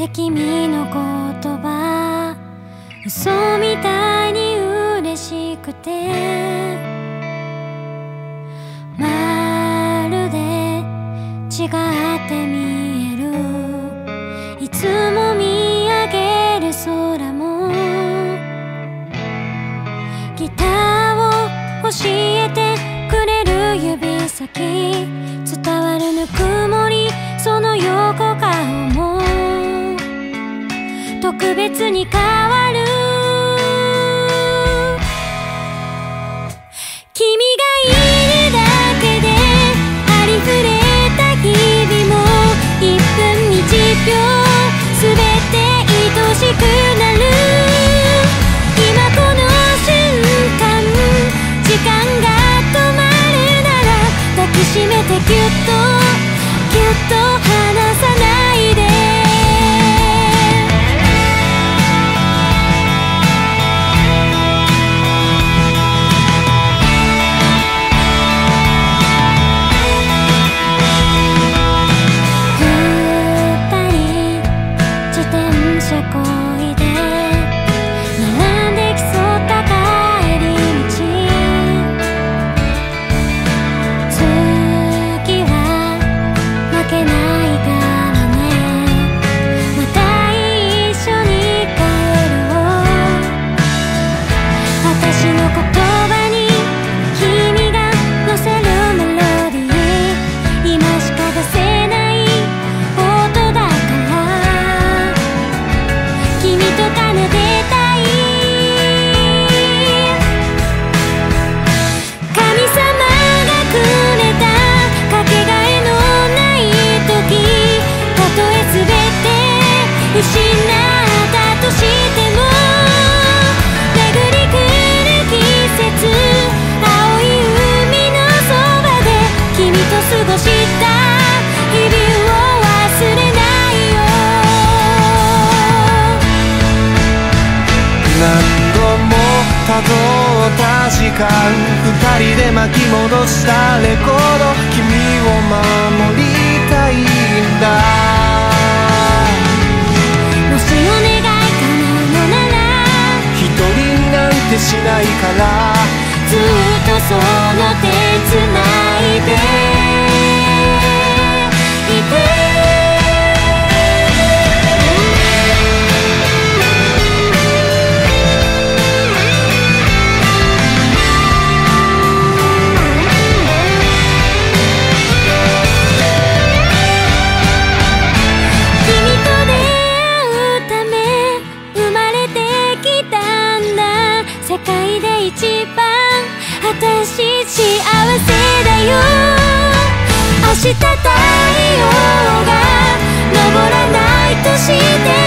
って君の言葉。嘘みたいに嬉しくて。まるで違って見える。いつに変わる。君がいるだけでありふれた日々も1分1秒すべて愛しくなる。今この瞬間時間が止まるなら抱きしめてぎゅっとぎゅっと車こ間二人で巻き戻したレコード。君を守りたいんだ。しないから。ずっとそうよ。明日太陽が昇らないとして